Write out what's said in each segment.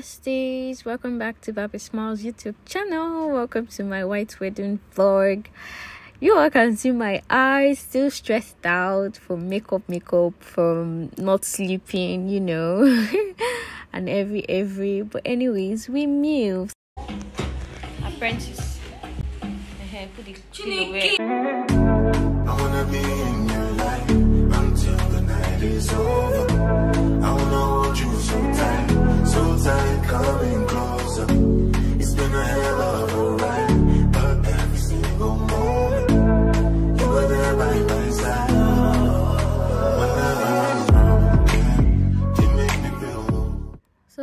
besties. Welcome back to Barbie Smiles YouTube channel. Welcome to my white wedding vlog. You all can see my eyes still stressed out from makeup makeup from not sleeping you know and every every but anyways we move apprentice put the I wanna be in your life until the night is over.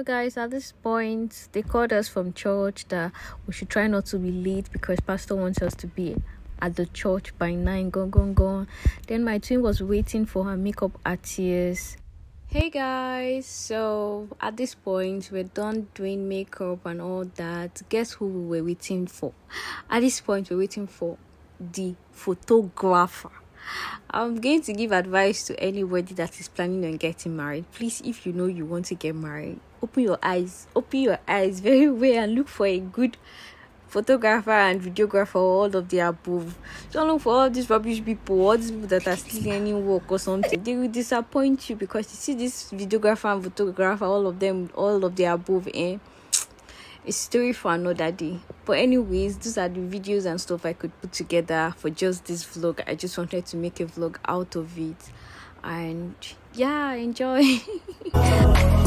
Guys, at this point, they called us from church that we should try not to be late because Pastor wants us to be at the church by 9. Go, go, go. Then my twin was waiting for her makeup artist. Hey guys, so at this point, we're done doing makeup and all that. Guess who we were waiting for? At this point, we're waiting for the photographer. I'm going to give advice to anybody that is planning on getting married. Please, if you know you want to get married, open your eyes, open your eyes very well and look for a good photographer and videographer, all of the above. Don't look for all these rubbish people, all these people that are still any work or something. They will disappoint you because you see this videographer and photographer, all of them, all of the above, eh? a story for another day. But anyways, these are the videos and stuff I could put together for just this vlog. I just wanted to make a vlog out of it. And yeah, enjoy.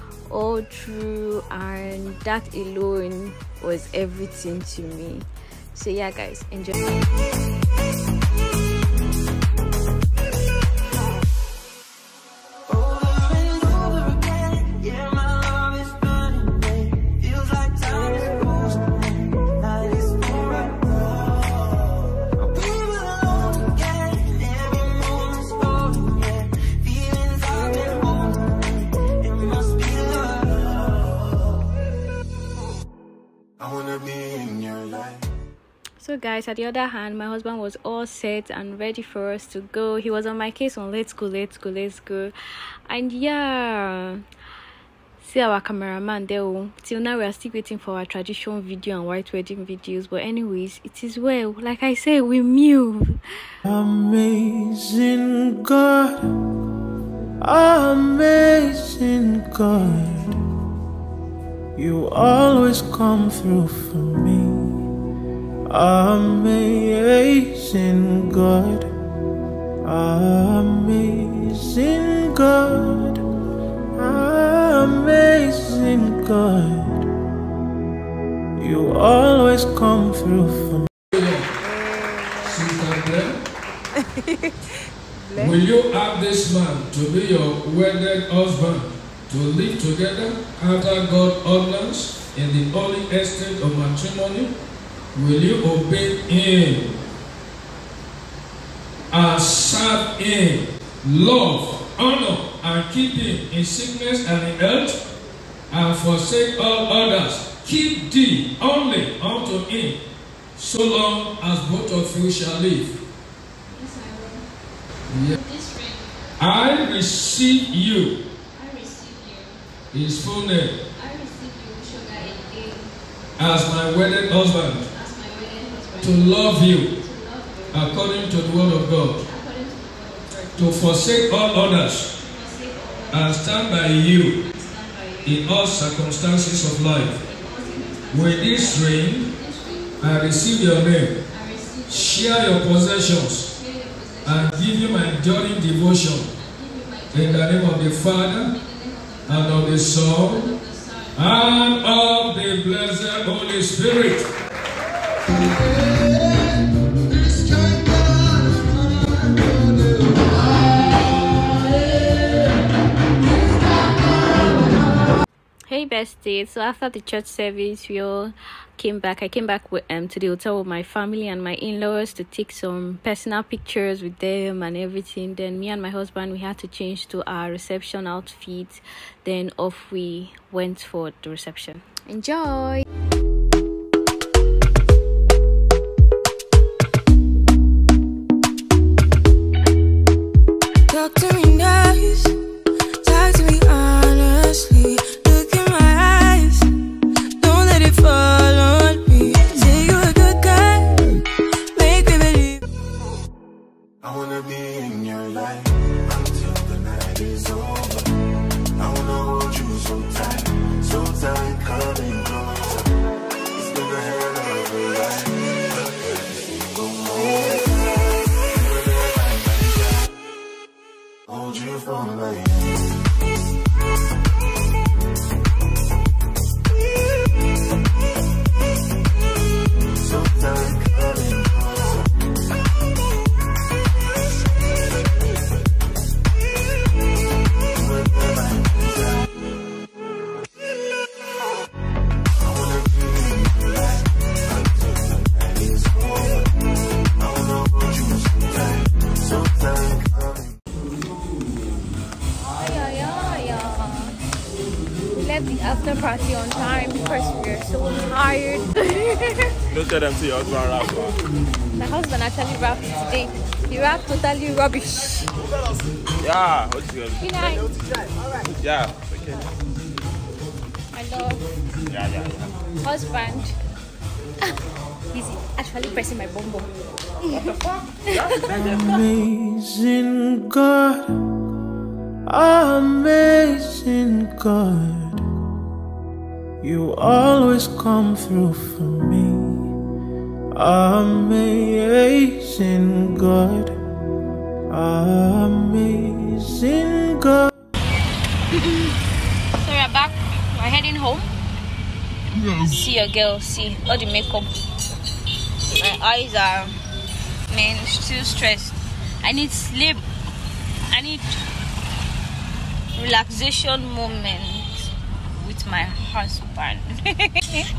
all through and that alone was everything to me. So yeah guys enjoy I wanna be in your life. So, guys, at the other hand, my husband was all set and ready for us to go. He was on my case on let's go, let's go, let's go. And yeah, see our cameraman there. oh. Till now, we are still waiting for our tradition video and white wedding videos. But, anyways, it is well. Like I said, we move. Amazing God, amazing God, you always come through for me. Amazing God, amazing God, amazing God, you always come through for me. Will you have this man to be your wedded husband to live together after God orders in the holy estate of matrimony? Will you obey him and serve him, love, honor, and keep him in sickness and in health, and forsake all others? Keep thee only unto him, so long as both of you shall live. Yes, I will. Yeah. This ring, I receive you, I receive you. His full name, I receive you, Sugar Ede, as my wedded husband, as my wedding husband. to love you To love you, according to the word of God, according to the word of God. to forsake all others, To forsake all and stand by you and stand by you. in all circumstances of life. Circumstances. With this ring, I receive your name, I receive share your possessions, Share your possessions. and give you my enduring devotion. My In the name of the Father, and of the Son, and of the blessed Holy Spirit. Hey day. So after the church service, we all came back. I came back with um to the hotel with my family and my in-laws to take some personal pictures with them and everything. Then me and my husband we had to change to our reception outfit. Then off we went for the reception. Enjoy. Tell them to your husband rap. Ah. My husband actually rapped today. He rapped totally rubbish. Yeah, what's good? Good night. Yeah, okay. I love Yeah, yeah, yeah. husband. He's actually pressing my bum bum. Amazing God, amazing God, you always come through for me. Amazing God, amazing God. So we're back. We're heading home. See your girl. See all the makeup. My eyes are, man, still stressed. I need sleep. I need relaxation moment with my husband.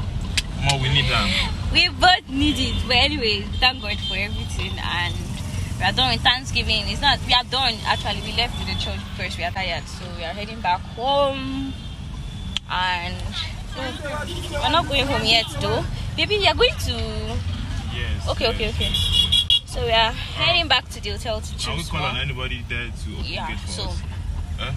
More we need them. We both need it. But anyway, thank God for everything and we are done with Thanksgiving. It's not we are done actually. We left with the church first, we are tired, so we are heading back home and we're not going home yet though. Baby, we are going to Yes. Okay, okay, okay. So we are heading back to the hotel to Can we choose call on anybody there to open Yeah, gate for so us? Huh?